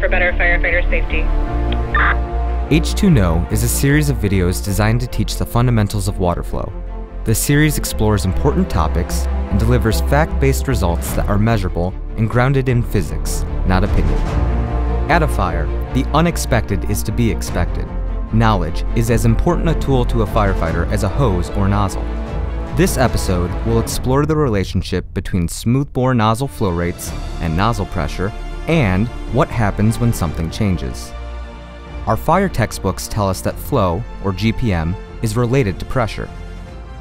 for better firefighter safety. H2Know is a series of videos designed to teach the fundamentals of water flow. The series explores important topics and delivers fact-based results that are measurable and grounded in physics, not opinion. At a fire, the unexpected is to be expected. Knowledge is as important a tool to a firefighter as a hose or nozzle. This episode will explore the relationship between smoothbore nozzle flow rates and nozzle pressure and what happens when something changes. Our fire textbooks tell us that flow, or GPM, is related to pressure.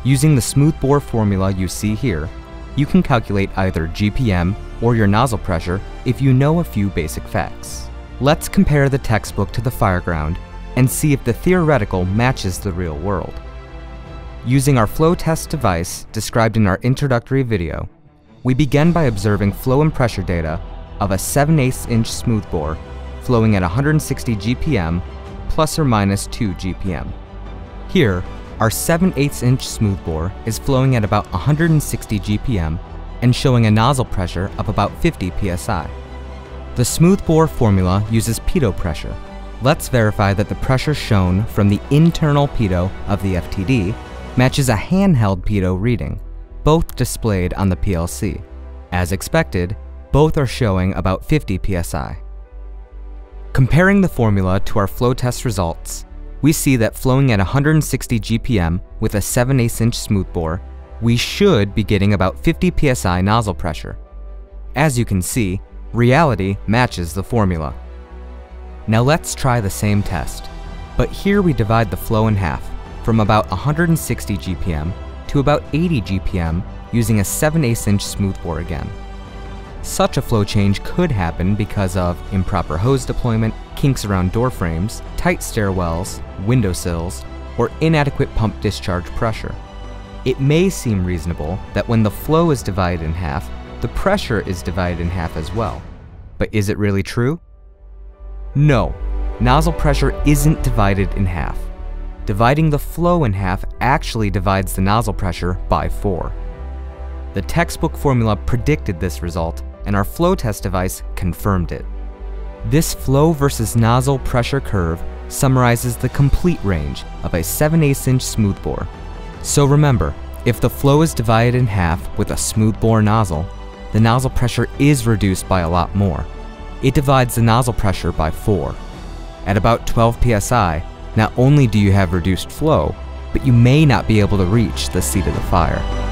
Using the smoothbore formula you see here, you can calculate either GPM or your nozzle pressure if you know a few basic facts. Let's compare the textbook to the fireground and see if the theoretical matches the real world. Using our flow test device described in our introductory video, we begin by observing flow and pressure data of a 7 8 inch smoothbore flowing at 160 GPM plus or minus 2 GPM. Here, our 7 8 inch smoothbore is flowing at about 160 GPM and showing a nozzle pressure of about 50 psi. The smoothbore formula uses pitot pressure. Let's verify that the pressure shown from the internal pitot of the FTD matches a handheld pitot reading, both displayed on the PLC. As expected, both are showing about 50 psi. Comparing the formula to our flow test results, we see that flowing at 160 GPM with a 7 8 inch smoothbore, we should be getting about 50 psi nozzle pressure. As you can see, reality matches the formula. Now let's try the same test, but here we divide the flow in half, from about 160 GPM to about 80 GPM using a 7 8 inch smoothbore again. Such a flow change could happen because of improper hose deployment, kinks around door frames, tight stairwells, windowsills, or inadequate pump discharge pressure. It may seem reasonable that when the flow is divided in half, the pressure is divided in half as well. But is it really true? No, nozzle pressure isn't divided in half. Dividing the flow in half actually divides the nozzle pressure by 4. The textbook formula predicted this result, and our flow test device confirmed it. This flow versus nozzle pressure curve summarizes the complete range of a 7 8 inch smoothbore. So remember, if the flow is divided in half with a smoothbore nozzle, the nozzle pressure is reduced by a lot more. It divides the nozzle pressure by 4. At about 12 psi, not only do you have reduced flow, but you may not be able to reach the seat of the fire.